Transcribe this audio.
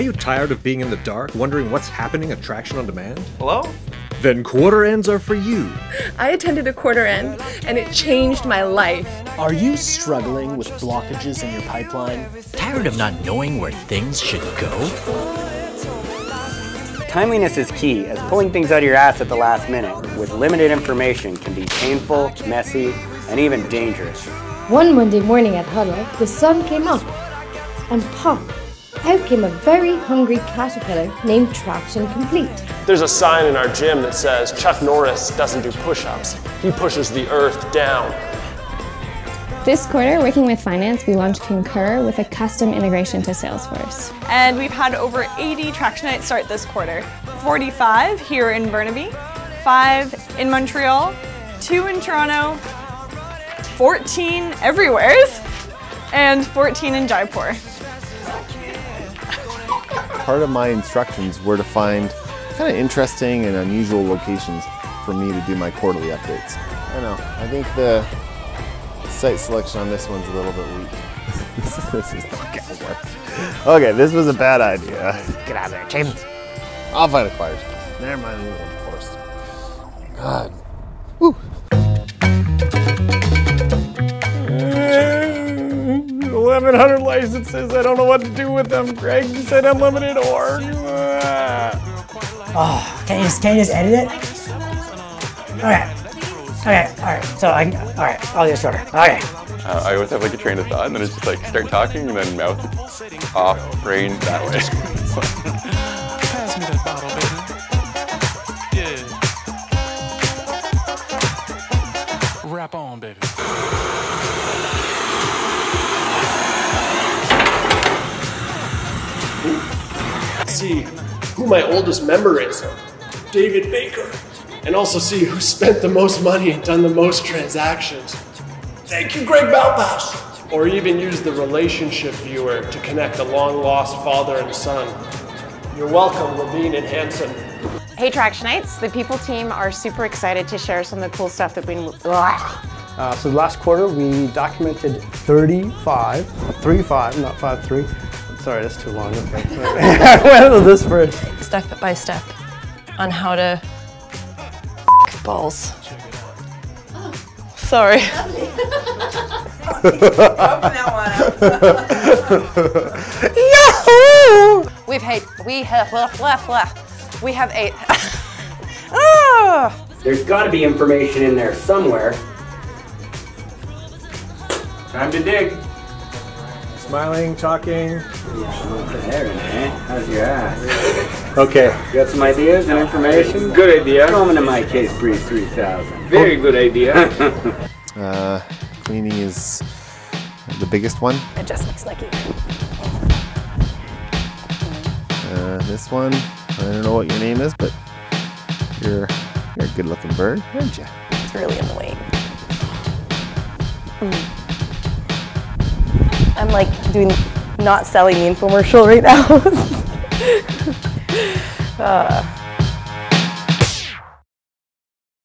Are you tired of being in the dark, wondering what's happening at Traction on Demand? Hello? Then quarter ends are for you. I attended a quarter end and it changed my life. Are you struggling with blockages in your pipeline? Tired of not knowing where things should go? Timeliness is key, as pulling things out of your ass at the last minute with limited information can be painful, messy, and even dangerous. One Monday morning at Huddle, the sun came up, and pop, out came a very hungry caterpillar named Traction Complete. There's a sign in our gym that says Chuck Norris doesn't do push ups, he pushes the earth down. This quarter, working with finance, we launched Concur with a custom integration to Salesforce. And we've had over 80 Tractionites start this quarter. 45 here in Burnaby, 5 in Montreal, 2 in Toronto, 14 everywhere, and 14 in Jaipur. Part of my instructions were to find kind of interesting and unusual locations for me to do my quarterly updates. I know, I think the site selection on this one's a little bit weak. this is not gonna work. Okay, this was a bad idea. Get out of there, James. I'll find a quiet. Never mind, go to forest. God. Woo. 1,100 licenses. I don't know what to do with them. Greg said unlimited or. Oh, can you just can you just edit it? Okay. Okay. All right. So I all right. I'll get shorter. Okay. Uh, I always have like a train of thought, and then it's just like start talking, and then mouth off, brain that way. See who my oldest member is David Baker. And also see who spent the most money and done the most transactions. Thank you, Greg Balpas. Or even use the relationship viewer to connect a long lost father and son. You're welcome, Levine and Hanson. Hey Tractionites, the people team are super excited to share some of the cool stuff that we. Uh, so last quarter we documented 35, 35, not 53. Sorry, that's too long. Okay. I went this first. Step by step on how to balls. Sorry. Yahoo! We've had we have blah, blah, blah. we have eight. ah! There's got to be information in there somewhere. Time to dig. Smiling, talking. There, man. How's your ass? Okay. You got some ideas and information? Good idea. Throw 'em into my case brief 3000. Very good idea. uh, cleaning is the biggest one. It just looks like it. Uh, this one, I don't know what your name is, but you're you're a good-looking bird, aren't you? It's really annoying. Mm. I'm like doing not selling the infomercial right now. uh.